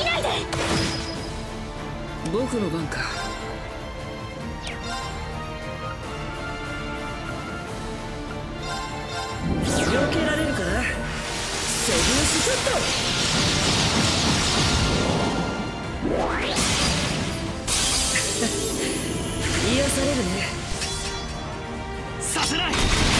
見ないで。僕の番か。避けられるか？セブンスショット。癒されるね。させない。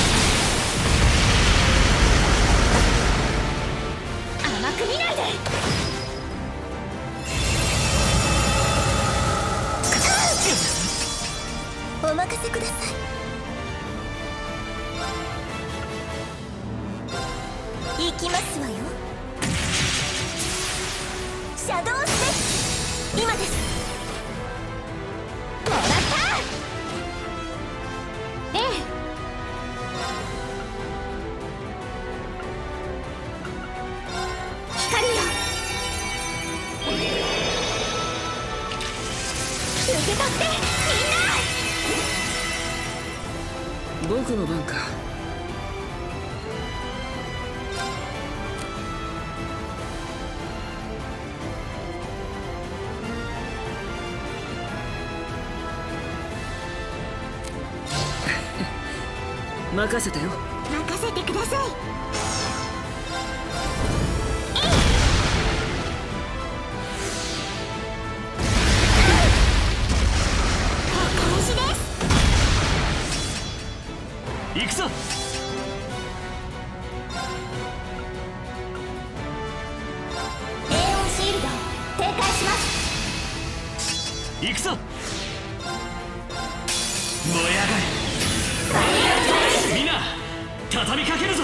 みんな僕の番か。任せてよ任せてください行くぞ。シールド展開します。行くぞ。燃え上がれ。みんな畳みかけるぞ。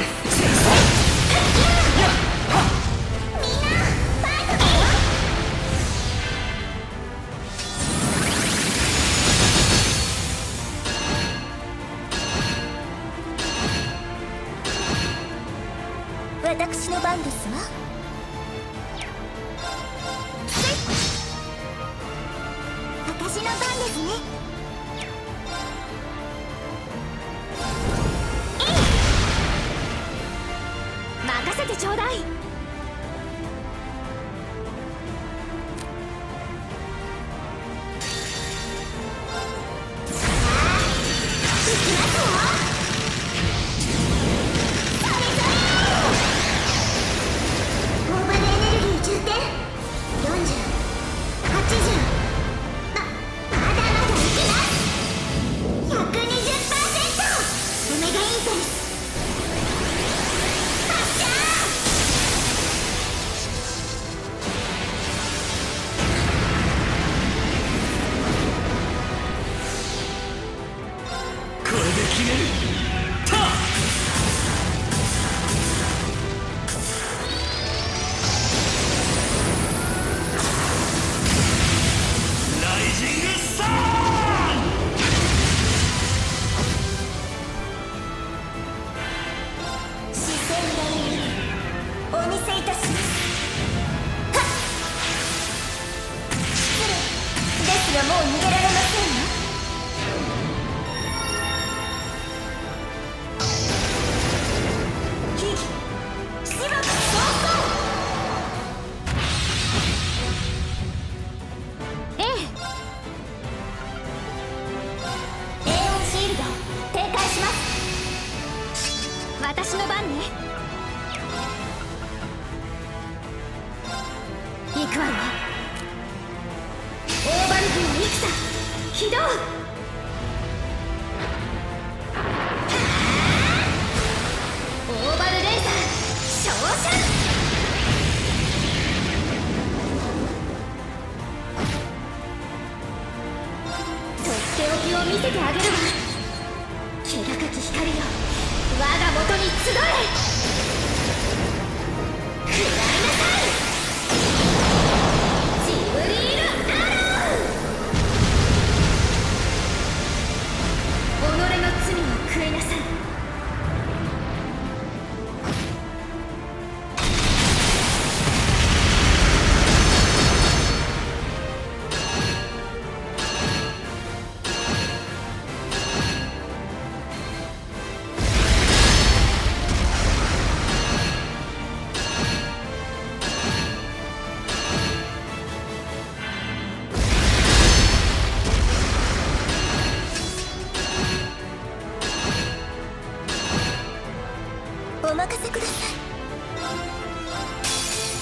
お任せください。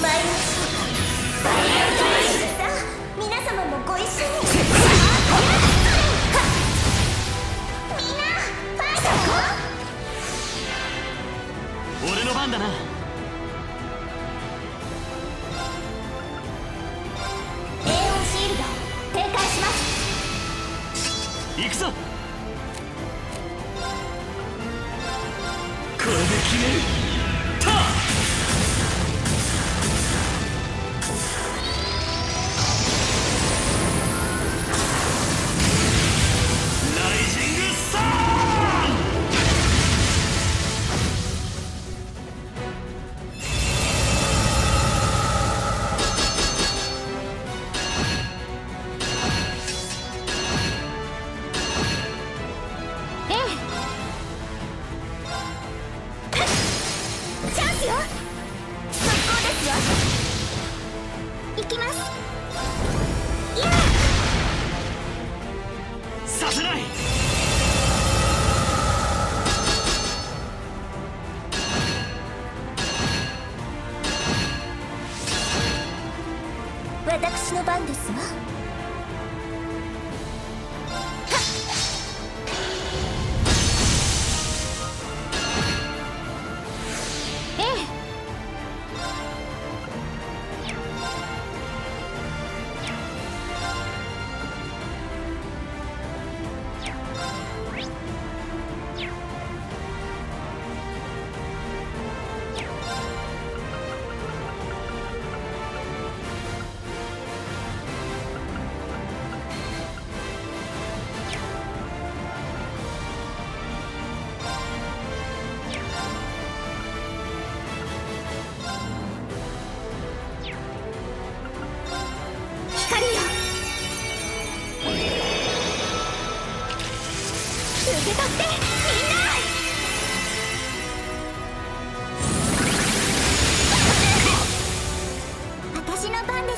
参りましょうバイオリイさあ皆様もご一緒に。みんな。ファイト俺の番だな行くぞ。決める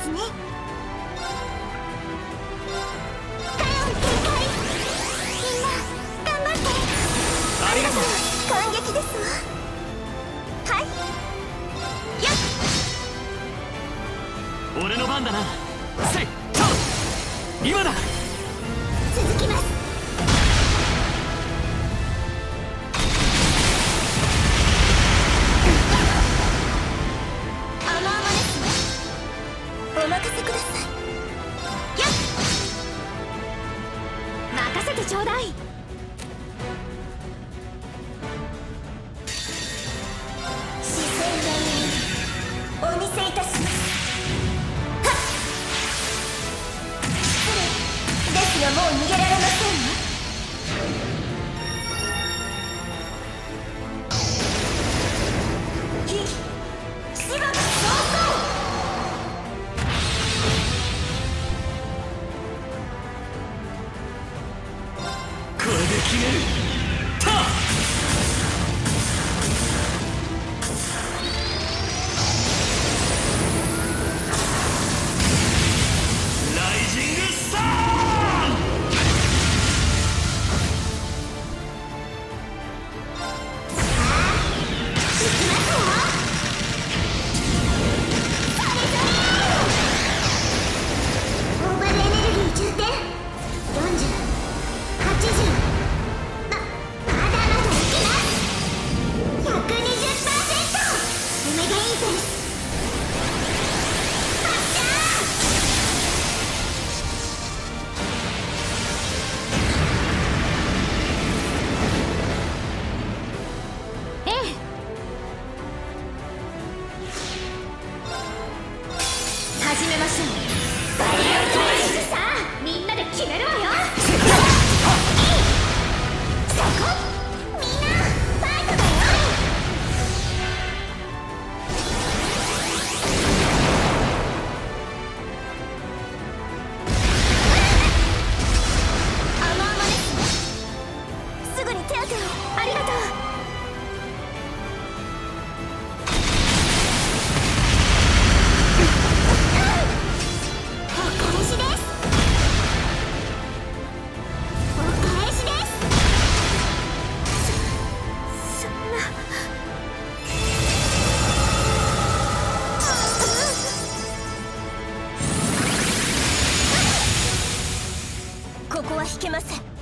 ですね。カオン展開みんな頑張って。ありがとう感激ですわはいよっ。俺の番だな。ここは引けません。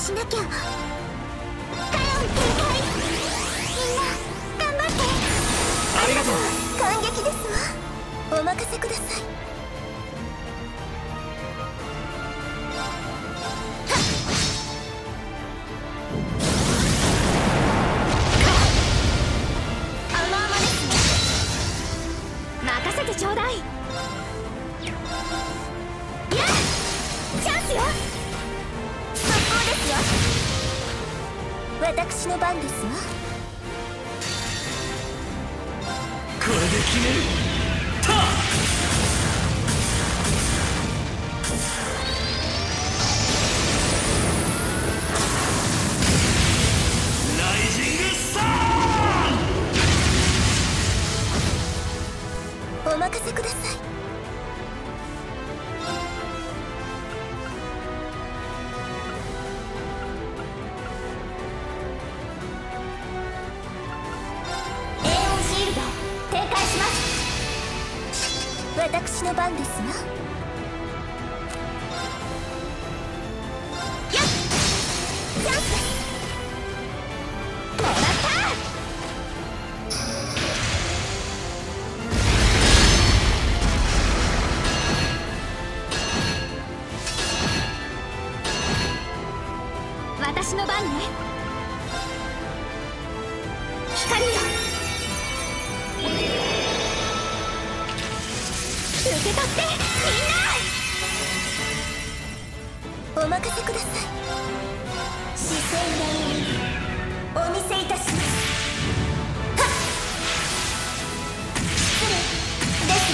しなきゃ。カヨン展開みんな頑張って。ありがとう。感激ですわ。お任せください私の番ですわ。これで決める。たライジングサーン！お任せください番ですわた私の番ね。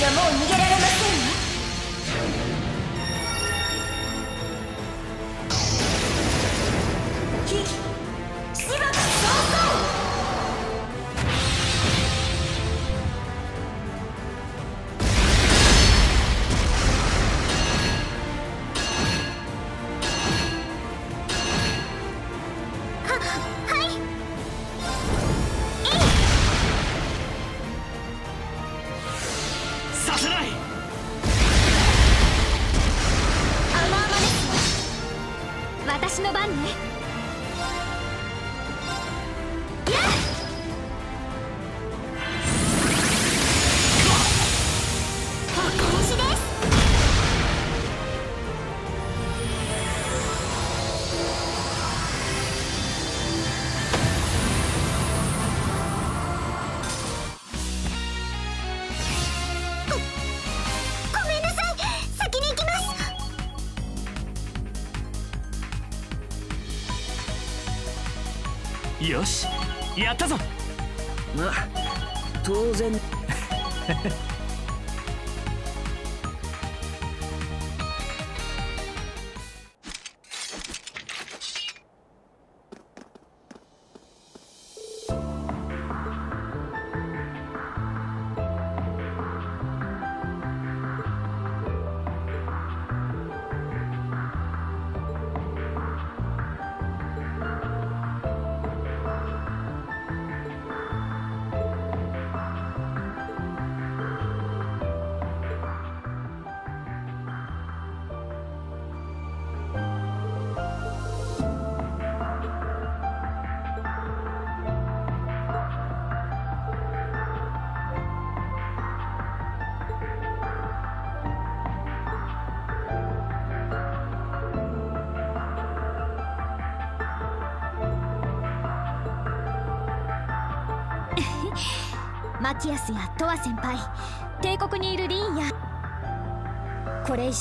はもう逃げられません。よしやったぞ。まあ当然マティアスやトア先輩帝国にいるリーンやこれ以上